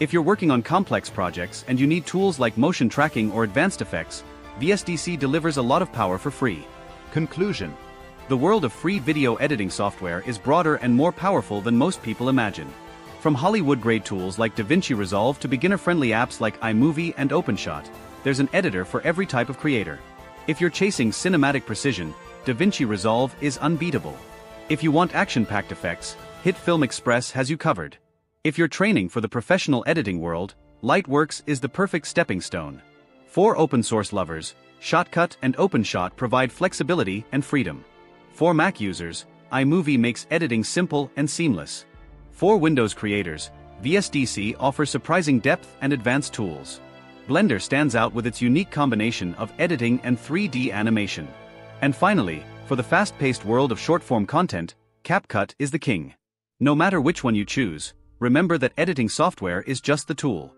If you're working on complex projects and you need tools like motion tracking or advanced effects, VSDC delivers a lot of power for free. Conclusion The world of free video editing software is broader and more powerful than most people imagine. From Hollywood grade tools like DaVinci Resolve to beginner friendly apps like iMovie and OpenShot, there's an editor for every type of creator. If you're chasing cinematic precision, DaVinci Resolve is unbeatable. If you want action packed effects, HitFilm Express has you covered. If you're training for the professional editing world, Lightworks is the perfect stepping stone. For open source lovers, Shotcut and OpenShot provide flexibility and freedom. For Mac users, iMovie makes editing simple and seamless. For Windows creators, VSDC offers surprising depth and advanced tools. Blender stands out with its unique combination of editing and 3D animation. And finally, for the fast-paced world of short-form content, CapCut is the king. No matter which one you choose, remember that editing software is just the tool.